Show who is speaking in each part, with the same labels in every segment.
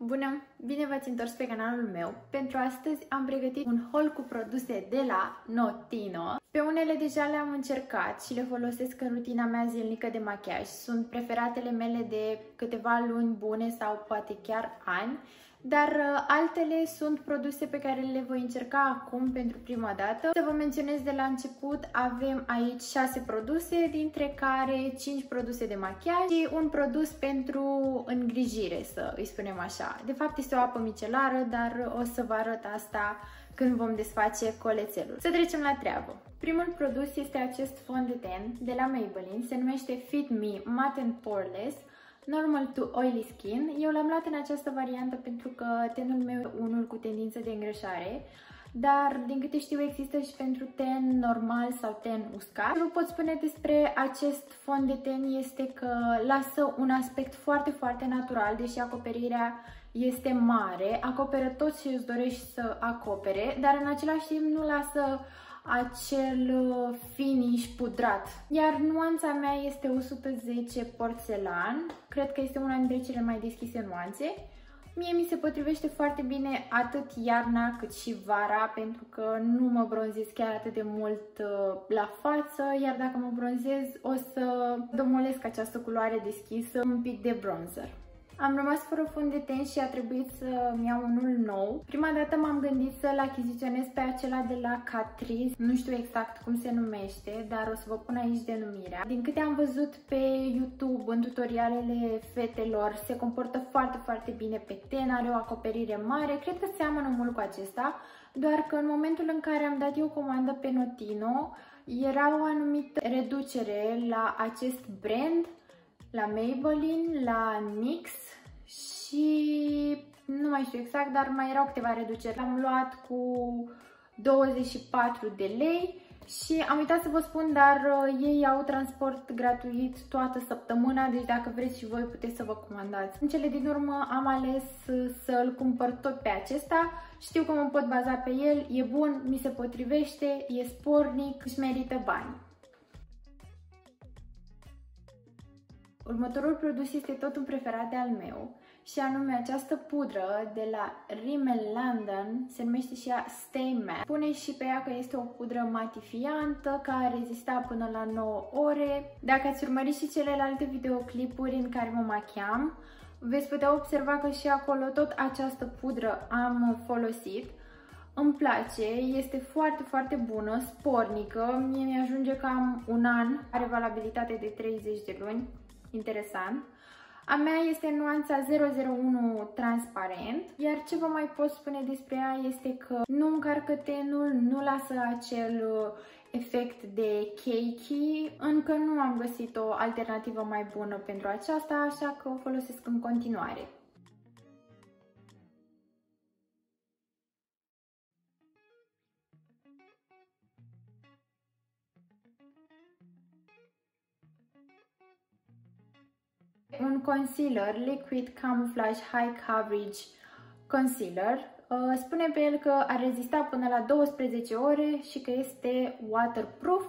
Speaker 1: Bună! Bine v-ați întors pe canalul meu. Pentru astăzi am pregătit un haul cu produse de la Notino. Pe unele deja le-am încercat și le folosesc în rutina mea zilnică de machiaj. Sunt preferatele mele de câteva luni bune sau poate chiar ani dar uh, altele sunt produse pe care le voi încerca acum pentru prima dată. Să vă menționez de la început, avem aici 6 produse, dintre care 5 produse de machiaj și un produs pentru îngrijire, să îi spunem așa. De fapt este o apă micelară, dar o să vă arăt asta când vom desface colețelul. Să trecem la treabă. Primul produs este acest fond de ten de la Maybelline, se numește Fit Me Matte and Poreless. Normal to Oily Skin. Eu l-am luat în această variantă pentru că tenul meu e unul cu tendință de îngrășare, dar din câte știu există și pentru ten normal sau ten uscat. Ce vă pot spune despre acest fond de ten este că lasă un aspect foarte, foarte natural, deși acoperirea este mare, acoperă tot ce îți dorești să acopere, dar în același timp nu lasă acel uh, finish pudrat. Iar nuanța mea este 110 porțelan. Cred că este una dintre cele mai deschise nuanțe. Mie mi se potrivește foarte bine atât iarna cât și vara pentru că nu mă bronzez chiar atât de mult uh, la față, iar dacă mă bronzez o să domolesc această culoare deschisă un pic de bronzer. Am rămas fără fund de ten și a trebuit să-mi iau unul nou. Prima dată m-am gândit să-l achiziționez pe acela de la Catrice. Nu știu exact cum se numește, dar o să vă pun aici denumirea. Din câte am văzut pe YouTube, în tutorialele fetelor, se comportă foarte, foarte bine pe ten, are o acoperire mare. Cred că seamănă mult cu acesta, doar că în momentul în care am dat eu comandă pe Notino, era o anumită reducere la acest brand la Maybelline, la NYX și nu mai știu exact, dar mai erau câteva reduceri. Am luat cu 24 de lei și am uitat să vă spun, dar uh, ei au transport gratuit toată săptămâna, deci dacă vreți și voi puteți să vă comandați. În cele din urmă am ales să-l cumpăr tot pe acesta. Știu că mă pot baza pe el, e bun, mi se potrivește, e spornic, își merită bani. Următorul produs este tot un preferat de al meu și anume această pudră de la Rimmel London, se numește și ea Stay Matte. Pune și pe ea că este o pudră matifiantă care rezista până la 9 ore. Dacă ați urmărit și celelalte videoclipuri în care mă machiam, veți putea observa că și acolo tot această pudră am folosit. Îmi place, este foarte, foarte bună, spornică, mie mi-ajunge cam un an, are valabilitate de 30 de luni interesant. A mea este nuanța 001 transparent, iar ce vă mai pot spune despre ea este că nu încarcă tenul, nu lasă acel uh, efect de cakey. Încă nu am găsit o alternativă mai bună pentru aceasta, așa că o folosesc în continuare. Un concealer, Liquid Camouflage High Coverage Concealer. Uh, spune pe el că ar rezista până la 12 ore și că este waterproof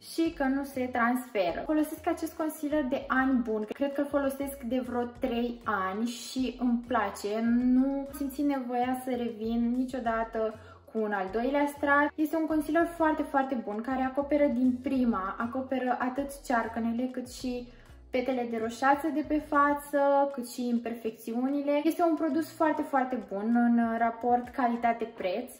Speaker 1: și că nu se transferă. Folosesc acest concealer de ani bun, cred că îl folosesc de vreo 3 ani și îmi place. Nu simți nevoia să revin niciodată cu un al doilea strat. Este un concealer foarte, foarte bun care acoperă din prima, acoperă atât cearcănele cât și petele de roșață de pe față, cât și imperfecțiunile. Este un produs foarte, foarte bun în raport calitate-preț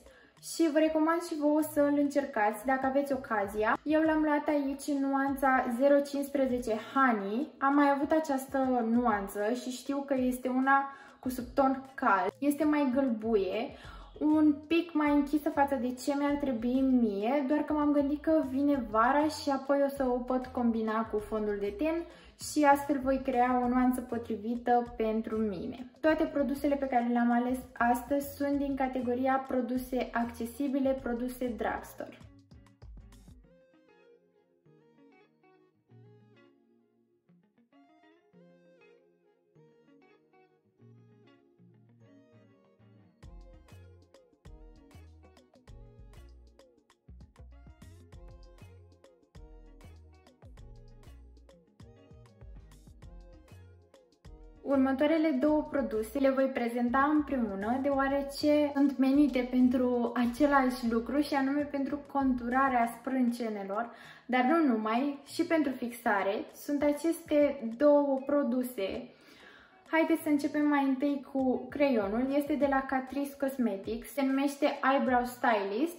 Speaker 1: și vă recomand și vouă să îl încercați dacă aveți ocazia. Eu l-am luat aici în nuanța 015 Honey. Am mai avut această nuanță și știu că este una cu subton cald. Este mai gălbuie, un pic mai închisă față de ce mi-ar trebui mie, doar că m-am gândit că vine vara și apoi o să o pot combina cu fondul de ten și astfel voi crea o nuanță potrivită pentru mine. Toate produsele pe care le-am ales astăzi sunt din categoria produse accesibile, produse drugstore. Următoarele două produse le voi prezenta împreună deoarece sunt menite pentru același lucru și anume pentru conturarea sprâncenelor, dar nu numai, și pentru fixare. Sunt aceste două produse. Haideți să începem mai întâi cu creionul. Este de la Catrice Cosmetics. Se numește Eyebrow Stylist.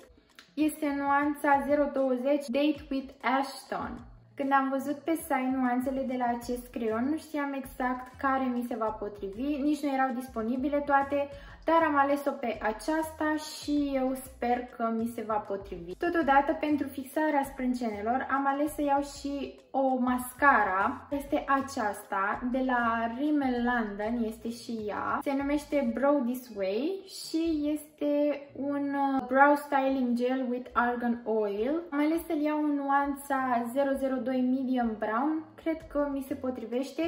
Speaker 1: Este nuanța 020 Date with Ashton. Când am văzut pe site nuanțele de la acest creion, nu știam exact care mi se va potrivi, nici nu erau disponibile toate, dar am ales-o pe aceasta și eu sper că mi se va potrivi. Totodată, pentru fixarea sprâncenelor, am ales să iau și o mascara. Este aceasta, de la Rimmel London, este și ea. Se numește Brow This Way și este un uh, Brow Styling Gel with Argan Oil. Am ales să-l iau în nuanța 002 Medium Brown. Cred că mi se potrivește.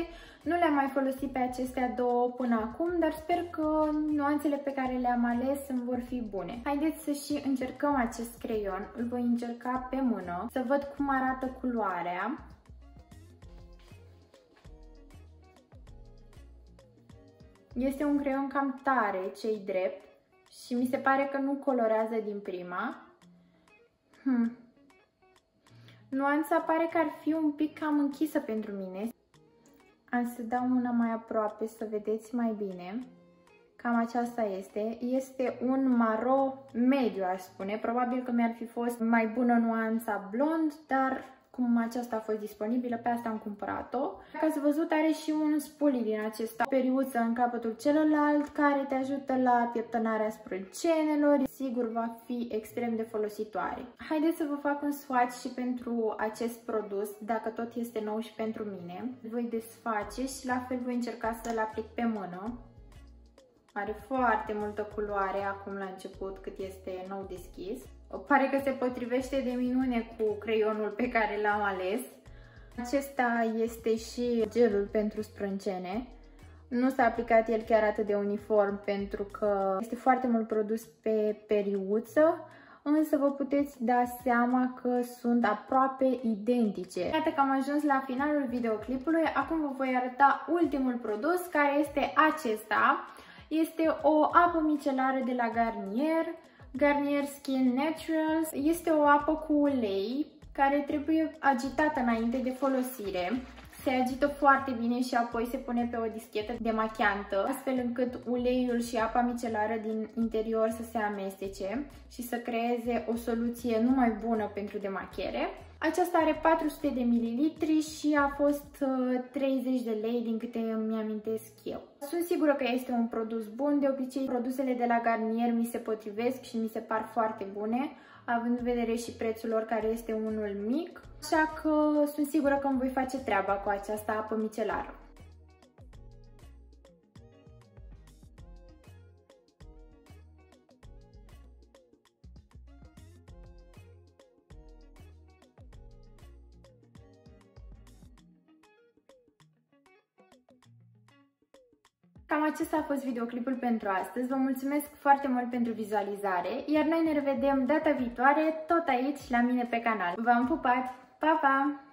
Speaker 1: Nu le-am mai folosit pe acestea două până acum, dar sper că nuanțele pe care le-am ales îmi vor fi bune. Haideți să și încercăm acest creion. Îl voi încerca pe mână, să văd cum arată culoarea. Este un creion cam tare, cei drept, și mi se pare că nu colorează din prima. Hmm. Nuanța pare că ar fi un pic cam închisă pentru mine. Am să dau una mai aproape să vedeți mai bine. Cam aceasta este. Este un maro mediu, aș spune. Probabil că mi-ar fi fost mai bună nuanța blond, dar cum aceasta a fost disponibilă, pe asta am cumpărat-o. Ca ați văzut, are și un spuli din acesta, periuță în capătul celălalt, care te ajută la pieptănarea sprâncenelor. Sigur, va fi extrem de folositoare. Haideți să vă fac un swatch și pentru acest produs, dacă tot este nou și pentru mine. Voi desface și la fel voi încerca să-l aplic pe mână. Are foarte multă culoare acum la început, cât este nou deschis. Pare că se potrivește de minune cu creionul pe care l-am ales. Acesta este și gelul pentru sprâncene. Nu s-a aplicat el chiar atât de uniform pentru că este foarte mult produs pe periuță, însă vă puteți da seama că sunt aproape identice. Iată că am ajuns la finalul videoclipului, acum vă voi arăta ultimul produs care este acesta. Este o apă micelară de la Garnier, Garnier Skin Naturals. Este o apă cu ulei care trebuie agitată înainte de folosire. Se agită foarte bine și apoi se pune pe o dischetă demachiantă, astfel încât uleiul și apa micelară din interior să se amestece și să creeze o soluție numai bună pentru demachiere. Aceasta are 400 de mililitri și a fost 30 uh, de lei din câte îmi amintesc eu. Sunt sigură că este un produs bun, de obicei produsele de la Garnier mi se potrivesc și mi se par foarte bune, având în vedere și prețul lor care este unul mic, așa că sunt sigură că îmi voi face treaba cu această apă micelară. Cam acesta a fost videoclipul pentru astăzi. Vă mulțumesc foarte mult pentru vizualizare, iar noi ne revedem data viitoare tot aici la mine pe canal. V-am pupat! Pa, pa!